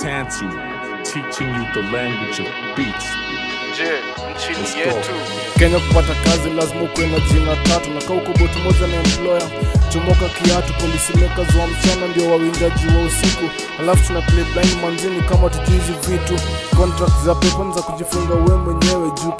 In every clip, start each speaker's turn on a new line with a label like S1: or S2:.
S1: Tanty, teaching you the language of beats.
S2: Je, nchini yetu.
S3: Kenya kupata kazi lazima ukuwe na jina tatu na kauko boti moja na employer. Chomoka kiatu polisi makers wa mchana ndio wawindaji wa usiku. Alafu tuna play blind manzini kama tujuizi vitu. Contract za pepan za kujifunga we mwenyewe juu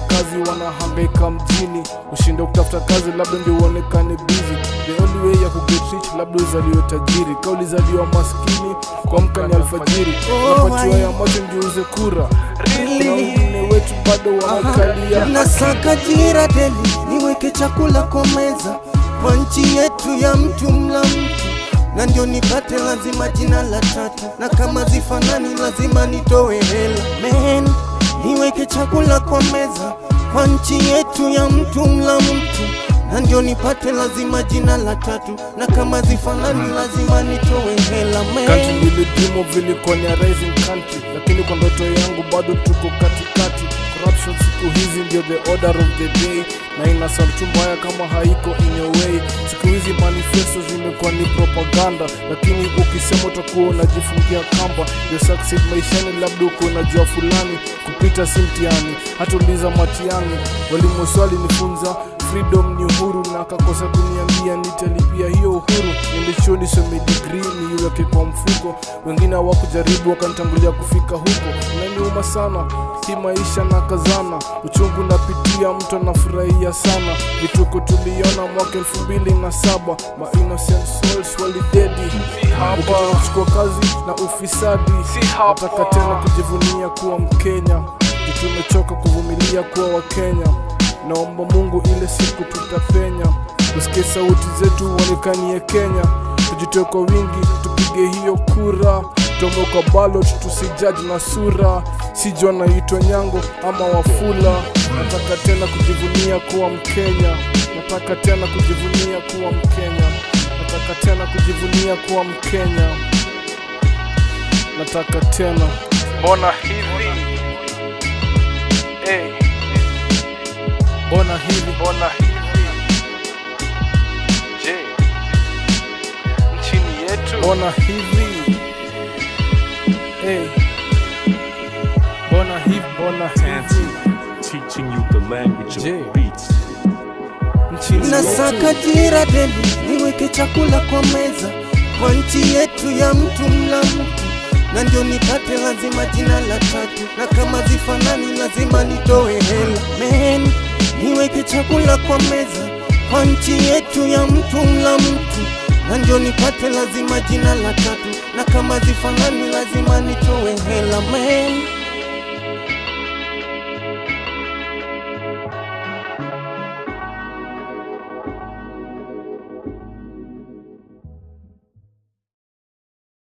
S3: kazi wanahambeka mjini. Ushinde kutafuta kazi labda ndio uonekane busy. The only way ya kuget rich labda uzaliwe tajiri. Ka ulizaliwa maskini kuamka ni alfajiri. Unapatiwa ya macho ndio uze kura wengine wetu bado wanakalia.
S4: Nasaka jira deli niweke chakula kwa meza. Kwa nchi yetu ya mtu mla mtu. Na ndio nipate lazima jina la tatu na kama zifanani lazima nitoe hela. Men chakula kwa meza. Kwa nchi yetu ya mtu mla mtu. Na ndio nipate lazima jina la tatu. Na kama zifanani lazima nitoe hela.
S3: Country
S4: men
S3: nilidimo vilikuwa ni a rising country. Lakini kwa ndoto yangu bado tuko katikati corruption siku hizi ndio the order of the day. Na ina sauti mbaya kama haiko in your way. Siku hizi manifesto zimekuwa ni propaganda. Lakini ukisema utakuwa unajifungia kamba. You succeed maishani labda uko unajua fulani. Kupita si hata uliza matiani walimu swali nifunza freedom ni uhuru. Na akakosa kuniambia nitalipia hiyo uhuru. Nilisho nisome degree niiweke kwa mfuko. Wengine hawakujaribu wakantangulia kufika huko. Naniuma sana hii maisha na kazana. Uchungu napitia mtu anafurahia sana. Vituko tuliona mwaka elfu mbili na saba. Ma innocent souls walidedi kuchukua kazi na ufisadi.
S2: Si
S3: nataka tena kujivunia kuwa mkenya. Tumechoka kuvumilia kuwa wakenya naomba mungu ile siku tutapenya. Usikie sauti zetu uonekanie kenya. Tujitoe kwa wingi tupige hiyo kura tomo kwa balot tusijaji na sura. Sijua naitwa nyango ama wafula. Nataka tena kujivunia kuwa mkenya. Nataka tena kujivunia kuwa mkenya. Nataka tena kujivunia kuwa mkenya. Nataka tena.
S2: Mbona hivi? Hey,
S3: mbona hivi?
S2: Mbona hivi? Je nchini yetu
S3: mbona hivi hey. Bona
S1: hip,
S3: bona
S1: teaching you the language
S3: Jay.
S1: of beats.
S4: nasaka deli niweke chakula kwa meza. Kwa nchi yetu ya mtu mla mtu. Na ndio nipate lazima jina la tatu. Na kama zifanani lazima nitoe hela. Men niweke chakula kwa meza. Kwa nchi yetu ya mtu mla mtu ndio nipate lazima jina la tatu. Na kama zifanani lazima nitoe hela men